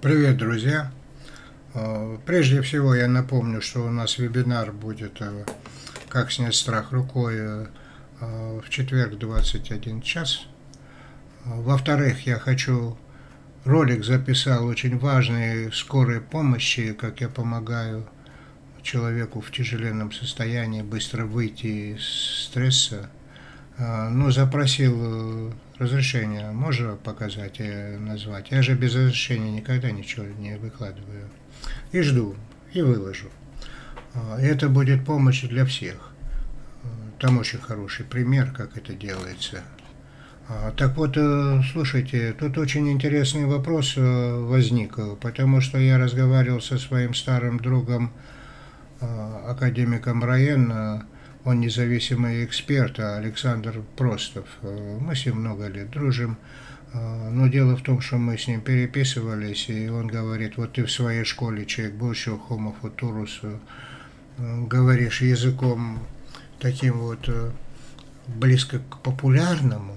Привет, друзья! Э, прежде всего я напомню, что у нас вебинар будет э, «Как снять страх рукой» э, в четверг 21 час. Во-вторых, я хочу... Ролик записал очень важный скорой помощи, как я помогаю человеку в тяжеленном состоянии быстро выйти из стресса. Ну, запросил разрешение. Можно показать и назвать? Я же без разрешения никогда ничего не выкладываю. И жду, и выложу. Это будет помощь для всех. Там очень хороший пример, как это делается. Так вот, э, слушайте, тут очень интересный вопрос э, возник, потому что я разговаривал со своим старым другом, э, академиком Раен, он независимый эксперт, а Александр Простов. Мы с ним много лет дружим. Но дело в том, что мы с ним переписывались, и он говорит, вот ты в своей школе, человек будущего Homo Futurus, говоришь языком таким вот близко к популярному,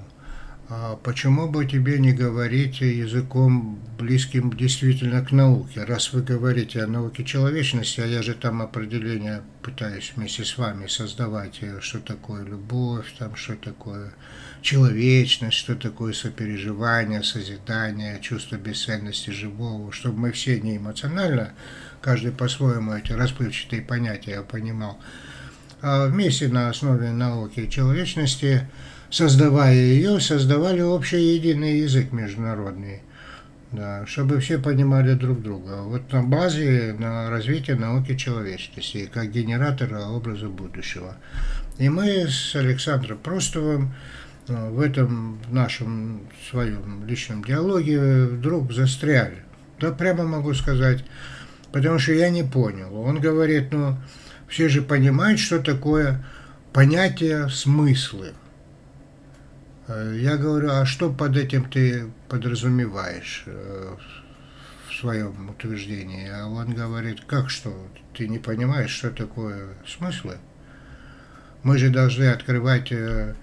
а почему бы тебе не говорить языком близким действительно к науке? Раз вы говорите о науке человечности, а я же там определение пытаюсь вместе с вами создавать, э, что такое любовь, там, что такое человечность, что такое сопереживание, созидание, чувство бесценности живого, чтобы мы все не эмоционально, каждый по-своему эти расплывчатые понятия понимал, вместе на основе науки человечности – создавая ее, создавали общий единый язык международный, да, чтобы все понимали друг друга. Вот на базе на развитие науки человечности, как генератора образа будущего. И мы с Александром Простовым э, в этом нашем своем личном диалоге вдруг застряли. Да прямо могу сказать, потому что я не понял. Он говорит, ну, все же понимают, что такое понятие смыслы. Э, я говорю, а что под этим ты подразумеваешь э, в своем утверждении? А он говорит, как что, ты не понимаешь, что такое смыслы? Мы же должны открывать э,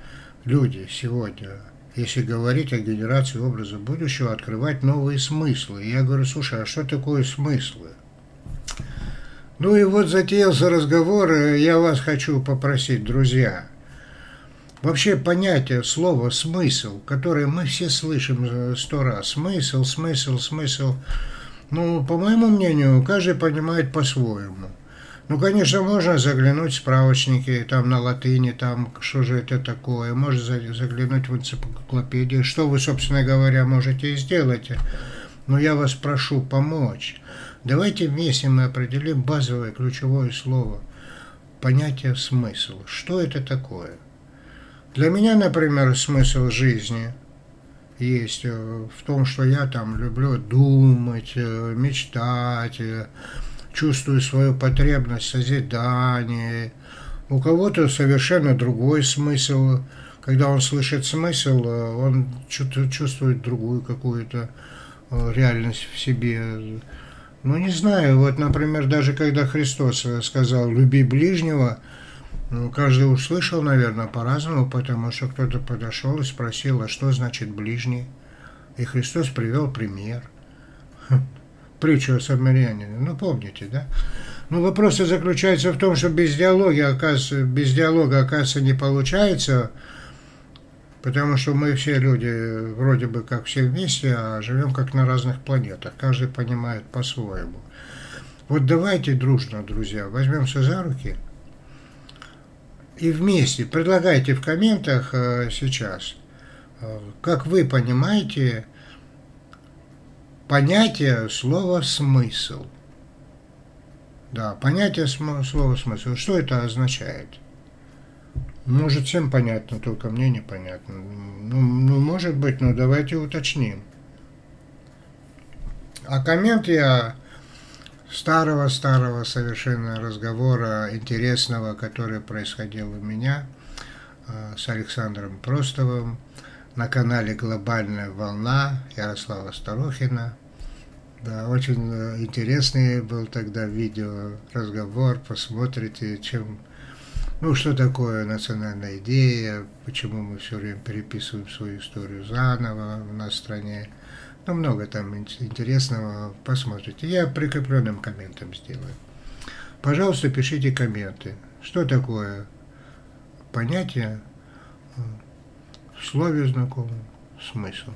люди сегодня, если говорить о генерации образа будущего, открывать новые смыслы. Я говорю, слушай, а что такое смыслы? Ну и вот затеялся разговор, я вас хочу попросить, друзья – Вообще понятие, слово «смысл», которое мы все слышим сто раз. Смысл, смысл, смысл. Ну, по моему мнению, каждый понимает по-своему. Ну, конечно, можно заглянуть в справочники, там на латыни, там, что же это такое. Можно заглянуть в энциклопедию, что вы, собственно говоря, можете сделать. Но я вас прошу помочь. Давайте вместе мы определим базовое ключевое слово. Понятие «смысл». Что это такое? Для меня, например, смысл жизни есть э, в том, что я там люблю думать, э, мечтать, э, чувствую свою потребность в созидании. У кого-то совершенно другой смысл. Когда он слышит смысл, он чувствует другую какую-то реальность в себе. Ну, не знаю, вот, например, даже когда Христос сказал «люби ближнего», ну, каждый услышал, наверное, по-разному, потому что кто-то подошел и спросил, а что значит ближний? И Христос привел пример. Притчу о самарянине. Ну, помните, да? Ну, вопрос заключается в том, что без диалога, оказывается, без диалога, оказывается, не получается, потому что мы все люди вроде бы как все вместе, а живем как на разных планетах. Каждый понимает по-своему. Вот давайте дружно, друзья, возьмемся за руки – и вместе предлагайте в комментах э, сейчас, э, как вы понимаете понятие слова «смысл». Да, понятие слова «смысл». Что это означает? Может, всем понятно, только мне непонятно. Ну, ну может быть, но давайте уточним. А коммент я старого-старого совершенно разговора интересного, который происходил у меня э, с Александром Простовым на канале «Глобальная волна» Ярослава Старухина. Да, очень э, интересный был тогда видео разговор, посмотрите, чем, ну, что такое национальная идея, почему мы все время переписываем свою историю заново в нашей стране, Ну, много там интересного, посмотрите. Я прикрепленным комментом сделаю. Пожалуйста, пишите комменты. Что такое понятие в слове знакомом смысл?